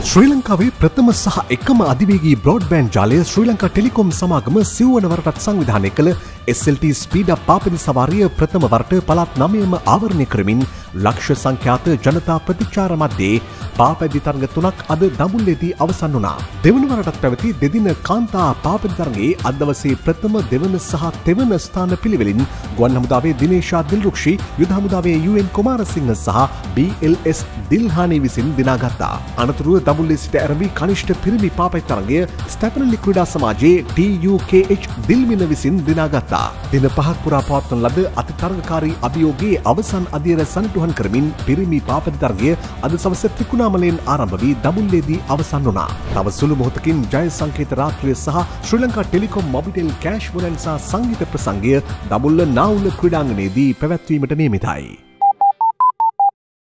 ශ්‍රී ලංකාවේ ප්‍රථම සහ එකම අධිවේගී බ්‍රෝඩ්බෑන්ඩ් ජාලය ශ්‍රී ලංකා ටෙලිකොම් සමාගම සිව්වනවරටත් සංවිධානය කළ SLT ස්පීඩ පාපනි සවාරිය ප්‍රථම වරට පළාත් නමයම ආවරණය කරමින් ලක්ෂ සංඛ්‍යාත ජනතා ප්‍රතිචාර මධ්‍යේ පාපැදි තරග තුනක් අද දඹුල්ලේදී අවසන් වුණා. දෙවනවරටත් පැවති දෙදින කාන්තා පාපැදි තරගයේ අද දවසේ ප්‍රථම දෙවන සහ තෙවන ස්ථාන පිළිවෙලින් ගුවන් හමුදාවේ දිනේශා දිල්රුක්ෂි යුද හමුදාවේ UN කුමාරසිංහ සහ BLS දිල්හානි විසින් දිනාගත්තා. අනතුරුව දඹුල්ලේ සිට ඇරඹි කනිෂ්ඨ පිරිමි පාපැදි තරගය ස්ටැපනලි ක්‍රීඩා සමාජයේ TUKH දිල්මින විසින් දිනාගත්තා. සඳහා දින පහක් පුරා පවත්වන ලද අති තරගකාරී අභියෝගයේ අවසන් අධියර සනිටුහන් කරමින් පිරිමි පාපති තරගය අද සවස ත්‍රිකුණාමලයෙන් ආරම්භ වී දඹුල්ලේදී අවසන් වුණා. තව සුළු මොහොතකින් ජය සංකේත රාත්‍රිය සහ ශ්‍රී ලංකා ටෙලිකොම් මොබිටෙල් කෑෂ් මුලන් සහ සංගීත ප්‍රසංගය දඹුල්ල නාවුල ක්‍රීඩාංගණයේදී පැවැත්වීමට නියමිතයි.